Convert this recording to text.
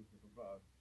begrüße, so fast.